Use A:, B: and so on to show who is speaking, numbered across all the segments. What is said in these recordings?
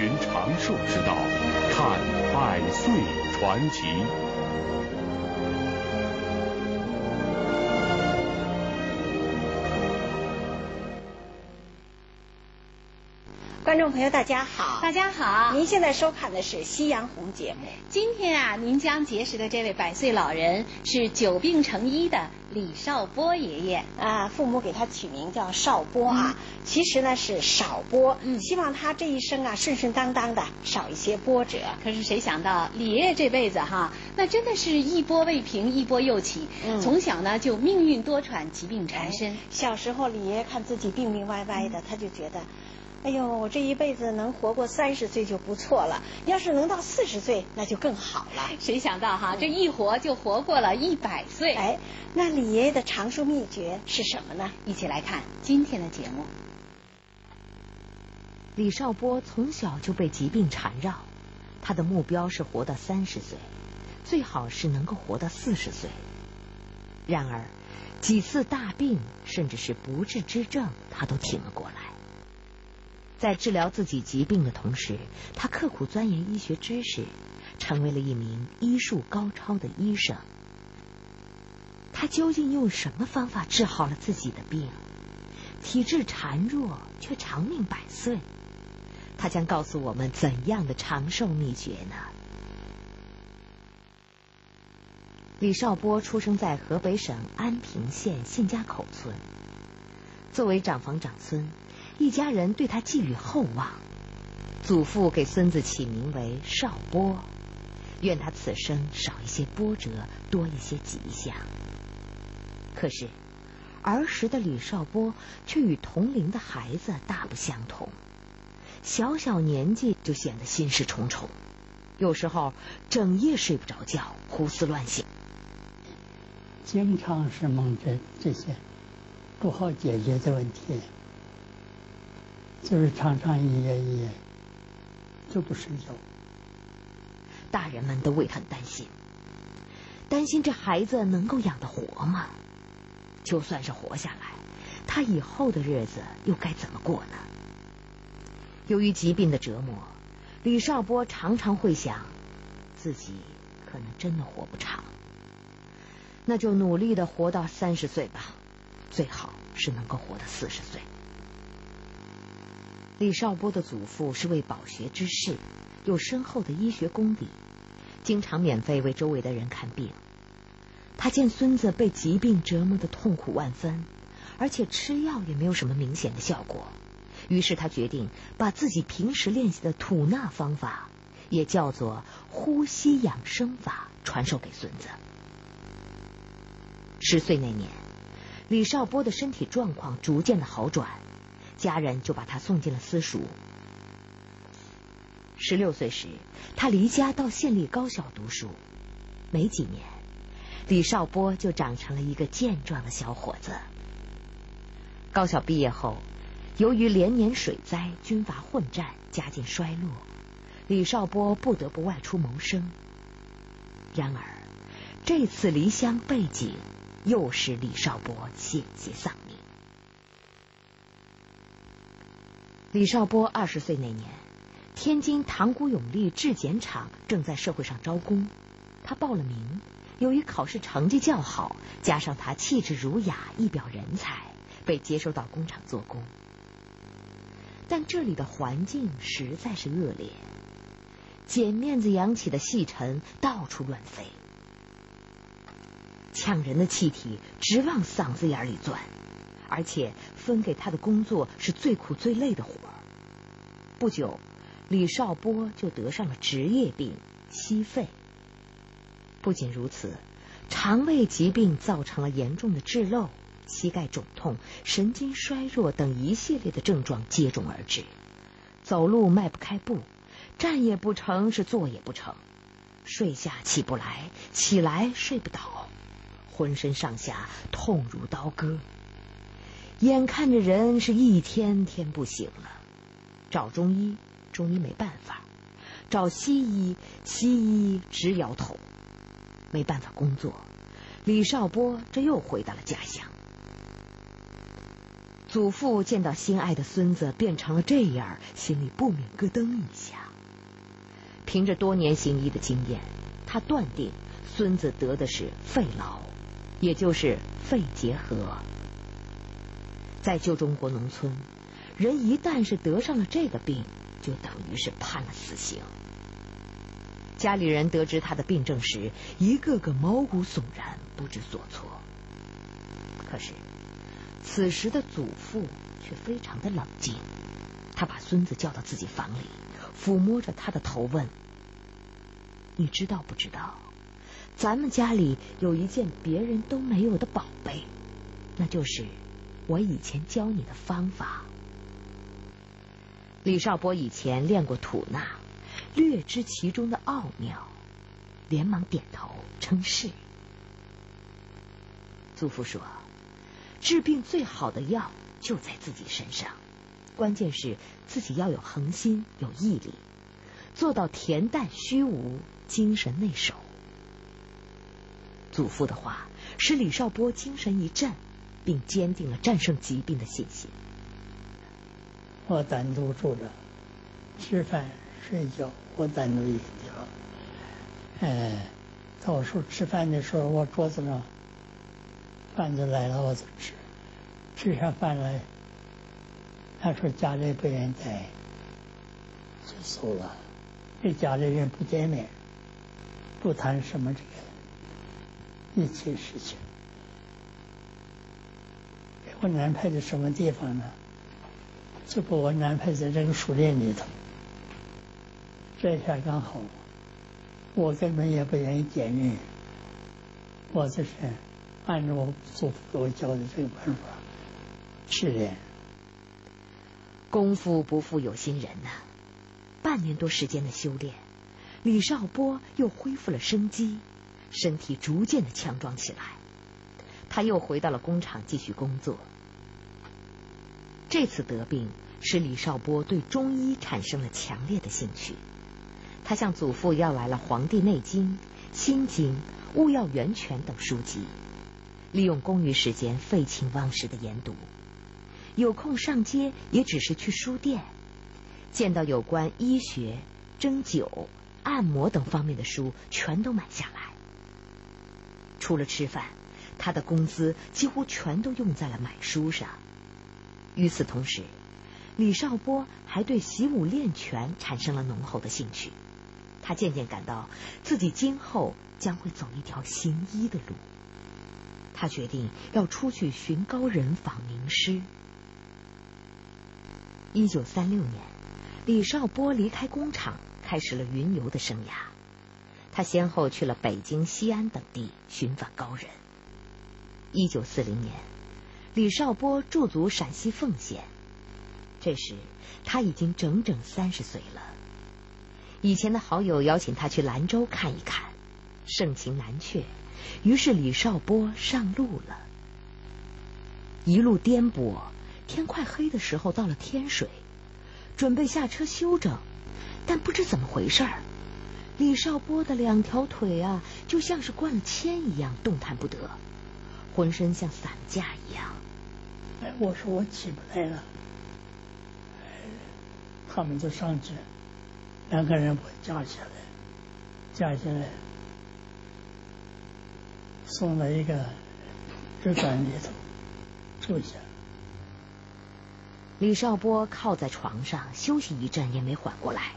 A: 寻长寿之道，看百岁传奇。
B: 观众朋友，大家好！
C: 大家好！
B: 您现在收看的是《夕阳红》节目。
C: 今天啊，您将结识的这位百岁老人是久病成医的李少波爷爷
B: 啊。父母给他取名叫少波啊，其实呢是少波。
C: 嗯，
B: 希望他这一生啊顺顺当当的，少一些波折。
C: 可是谁想到李爷爷这辈子哈，那真的是一波未平一波又起。
B: 嗯，
C: 从小呢就命运多舛，疾病缠身。
B: 小时候李爷爷看自己病病歪歪的，他就觉得。哎呦，我这一辈子能活过三十岁就不错了，要是能到四十岁，那就更好了。
C: 谁想到哈，这一活就活过了一百岁。
B: 哎，那李爷爷的长寿秘诀是什么呢？
C: 一起来看今天的节目。
D: 李少波从小就被疾病缠绕，他的目标是活到三十岁，最好是能够活到四十岁。然而，几次大病，甚至是不治之症，他都挺了过来。在治疗自己疾病的同时，他刻苦钻研医学知识，成为了一名医术高超的医生。他究竟用什么方法治好了自己的病？体质孱弱却长命百岁，他将告诉我们怎样的长寿秘诀呢？李少波出生在河北省安平县信家口村，作为长房长孙。一家人对他寄予厚望，祖父给孙子起名为少波，愿他此生少一些波折，多一些吉祥。可是，儿时的李少波却与同龄的孩子大不相同，小小年纪就显得心事重重，有时候整夜睡不着觉，胡思乱想，
E: 经常是梦着这些不好解决的问题。就是常常一夜一夜就不睡觉，
D: 大人们都为他担心，担心这孩子能够养得活吗？就算是活下来，他以后的日子又该怎么过呢？由于疾病的折磨，李少波常常会想，自己可能真的活不长，那就努力的活到三十岁吧，最好是能够活到四十岁。李少波的祖父是位饱学之士，有深厚的医学功底，经常免费为周围的人看病。他见孙子被疾病折磨的痛苦万分，而且吃药也没有什么明显的效果，于是他决定把自己平时练习的吐纳方法，也叫做呼吸养生法，传授给孙子。十岁那年，李少波的身体状况逐渐的好转。家人就把他送进了私塾。十六岁时，他离家到县立高校读书。没几年，李少波就长成了一个健壮的小伙子。高校毕业后，由于连年水灾、军阀混战，家境衰落，李少波不得不外出谋生。然而，这次离乡背井，又使李少波险些丧命。李少波二十岁那年，天津塘沽永利制碱厂正在社会上招工，他报了名。由于考试成绩较好，加上他气质儒雅、一表人才，被接收到工厂做工。但这里的环境实在是恶劣，捡面子扬起的细尘到处乱飞，呛人的气体直往嗓子眼里钻。而且分给他的工作是最苦最累的活儿。不久，李少波就得上了职业病——息肺。不仅如此，肠胃疾病造成了严重的滞漏、膝盖肿痛、神经衰弱等一系列的症状接踵而至。走路迈不开步，站也不成，是坐也不成，睡下起不来，起来睡不倒，浑身上下痛如刀割。眼看着人是一天天不行了，找中医，中医没办法，找西医，西医直摇头，没办法工作。李少波这又回到了家乡。祖父见到心爱的孙子变成了这样，心里不免咯噔一下。凭着多年行医的经验，他断定孙子得的是肺痨，也就是肺结核。在旧中国农村，人一旦是得上了这个病，就等于是判了死刑。家里人得知他的病症时，一个个毛骨悚然，不知所措。可是，此时的祖父却非常的冷静。他把孙子叫到自己房里，抚摸着他的头问：“你知道不知道，咱们家里有一件别人都没有的宝贝，那就是我以前教你的方法。”李少波以前练过吐纳。略知其中的奥妙，连忙点头称是。祖父说：“治病最好的药就在自己身上，关键是自己要有恒心、有毅力，做到恬淡虚无，精神内守。”祖父的话使李少波精神一振，并坚定了战胜疾病的信心。
E: 我单独住着，吃饭。睡觉，我单独一个地方。哎，到时候吃饭的时候，我桌子上饭就来了，我就吃。吃上饭了，他说家里不愿意待，就走了。这家里人不见面，不谈什么这个一切事情。我安排在什么地方呢？就把我安排在这个书店里头。这下刚好，我根本也不愿意见人，我就是按照我祖父给我教的这个办法去练。
D: 功夫不负有心人呐，半年多时间的修炼，李少波又恢复了生机，身体逐渐的强壮起来。他又回到了工厂继续工作。这次得病，使李少波对中医产生了强烈的兴趣。他向祖父要来了《黄帝内经》《心经》《物要源泉》等书籍，利用空余时间废寝忘食的研读。有空上街，也只是去书店，见到有关医学、针灸、按摩等方面的书，全都买下来。除了吃饭，他的工资几乎全都用在了买书上。与此同时，李少波还对习武练拳产生了浓厚的兴趣。他渐渐感到自己今后将会走一条行医的路。他决定要出去寻高人访名师。一九三六年，李少波离开工厂，开始了云游的生涯。他先后去了北京、西安等地寻访高人。一九四零年，李少波驻足陕西凤县，这时他已经整整三十岁了。以前的好友邀请他去兰州看一看，盛情难却，于是李少波上路了。一路颠簸，天快黑的时候到了天水，准备下车休整，但不知怎么回事儿，李少波的两条腿啊，就像是灌了铅一样动弹不得，浑身像散架一样。
E: 哎，我说我起不来了，他们就上去。两个人把我架起来，架起来，送到一个旅馆里头住下。
D: 李少波靠在床上休息一阵，也没缓过来，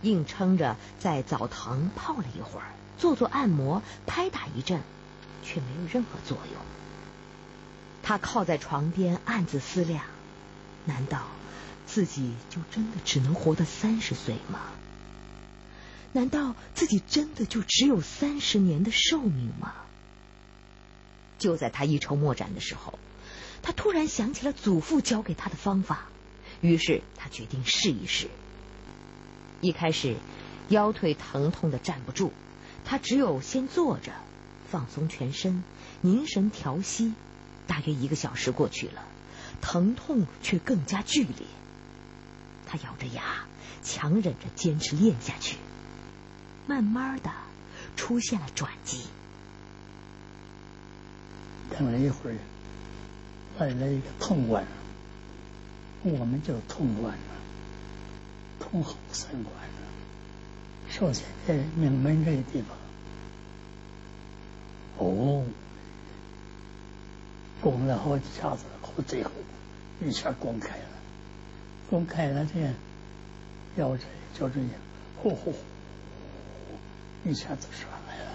D: 硬撑着在澡堂泡了一会儿，做做按摩，拍打一阵，却没有任何作用。他靠在床边暗自思量：难道？自己就真的只能活到三十岁吗？难道自己真的就只有三十年的寿命吗？就在他一筹莫展的时候，他突然想起了祖父教给他的方法，于是他决定试一试。一开始腰腿疼痛的站不住，他只有先坐着，放松全身，凝神调息。大约一个小时过去了，疼痛却更加剧烈。他咬着牙，强忍着坚持练下去。慢慢的，出现了转机。
E: 等了一会儿，来了一个痛关，我们就痛关了，痛好三关了。首先在命门这个地方，哦，攻了好几下子，后最后一下攻开了，攻开了这样，腰这就这样，呼呼呼，一下子上来了，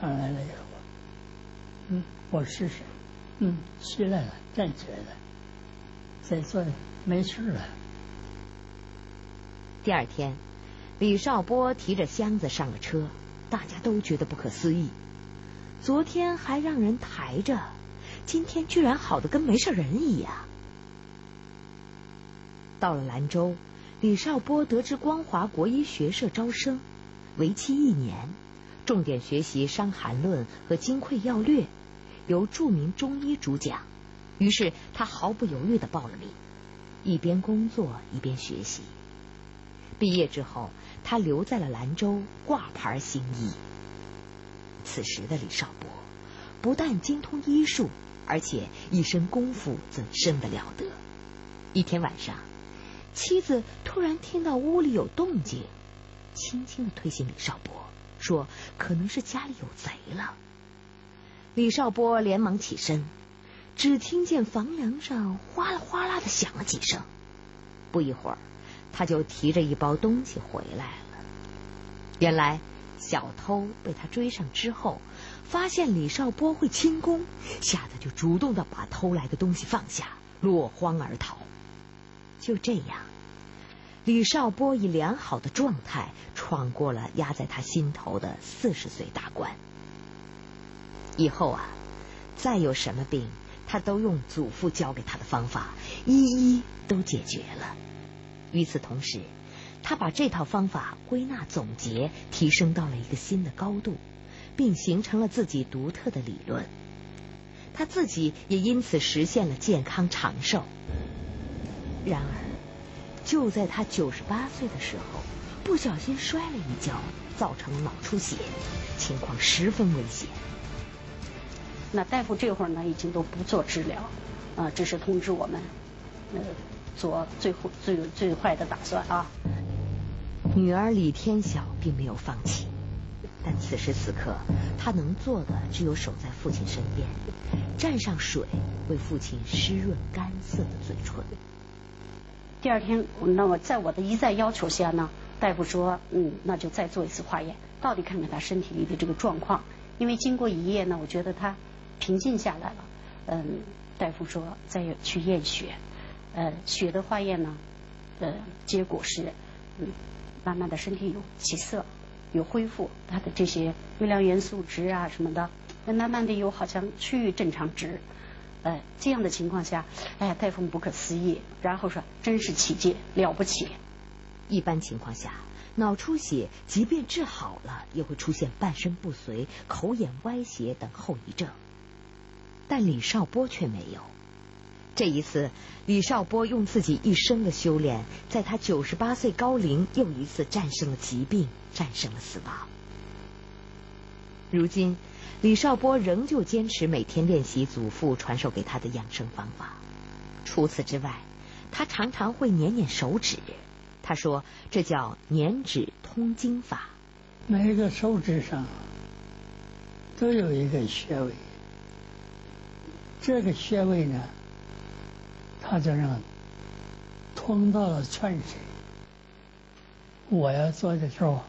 E: 上来了以后，嗯。我试试，嗯，起来了，站起来了，再坐，没事了。
D: 第二天，李少波提着箱子上了车，大家都觉得不可思议。昨天还让人抬着，今天居然好的跟没事人一样。到了兰州，李少波得知光华国医学社招生，为期一年，重点学习《伤寒论》和《金匮要略》。由著名中医主讲，于是他毫不犹豫的报了名，一边工作一边学习。毕业之后，他留在了兰州挂牌行医。此时的李少波不但精通医术，而且一身功夫怎生得了得？一天晚上，妻子突然听到屋里有动静，轻轻的推醒李少波，说：“可能是家里有贼了。”李少波连忙起身，只听见房梁上哗啦哗啦的响了几声。不一会儿，他就提着一包东西回来了。原来，小偷被他追上之后，发现李少波会轻功，吓得就主动的把偷来的东西放下，落荒而逃。就这样，李少波以良好的状态闯过了压在他心头的四十岁大关。以后啊，再有什么病，他都用祖父教给他的方法，一一都解决了。与此同时，他把这套方法归纳总结，提升到了一个新的高度，并形成了自己独特的理论。他自己也因此实现了健康长寿。然而，就在他九十八岁的时候，不小心摔了一跤，造成了脑出血，情况十分危险。
F: 那大夫这会儿呢，已经都不做治疗，啊，只是通知我们，呃，做最后最最坏的打算啊。
D: 女儿李天晓并没有放弃，但此时此刻，她能做的只有守在父亲身边，蘸上水为父亲湿润干涩的嘴唇。
F: 第二天，那么在我的一再要求下呢，大夫说，嗯，那就再做一次化验，到底看看他身体里的这个状况。因为经过一夜呢，我觉得他。平静下来了，嗯，大夫说再去验血，呃，血的化验呢，呃，结果是，嗯，慢慢的身体有起色，有恢复，他的这些微量元素值啊什么的，慢慢的有好像趋于正常值，呃，这样的情况下，哎呀，大夫不可思议，然后说真是奇迹，了不起。
D: 一般情况下，脑出血即便治好了，也会出现半身不遂、口眼歪斜等后遗症。但李少波却没有。这一次，李少波用自己一生的修炼，在他九十八岁高龄，又一次战胜了疾病，战胜了死亡。如今，李少波仍旧坚持每天练习祖父传授给他的养生方法。除此之外，他常常会捻捻手指。他说：“这叫捻指通经法。”
E: 每个手指上都有一个穴位。这个穴位呢，他就让通到了全身。我要做的时候，